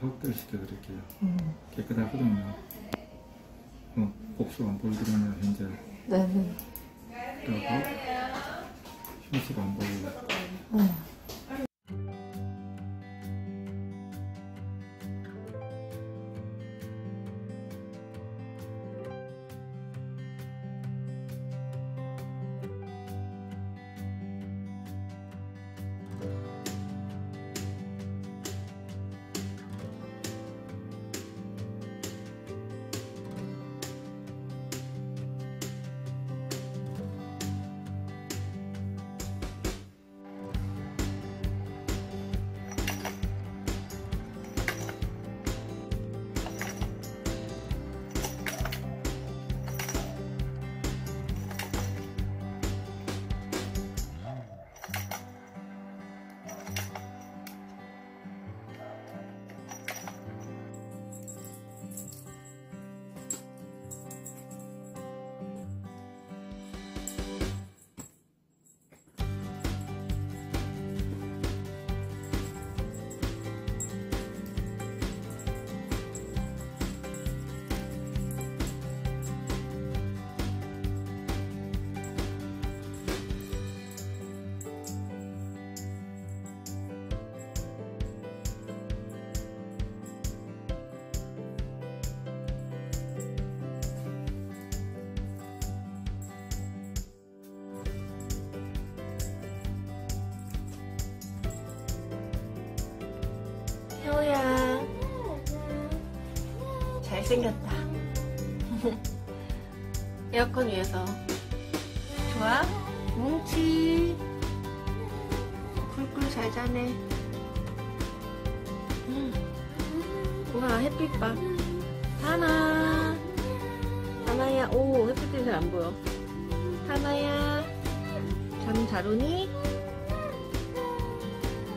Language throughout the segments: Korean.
확대를 시켜 드릴게요. 음. 깨끗하거든요. 뭐 복수 안 보여드리면 현재 네네. 그리고 흉수가 안 보이고 음. 잘생겼다. 에어컨 위에서. 좋아? 뭉치. 꿀꿀 잘 자네. 음. 우와 햇빛 봐 하나. 하나야. 오 햇빛 때문에 잘안 보여. 하나야. 잠 잘 오니?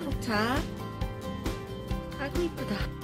푹 자. 아이고 이쁘다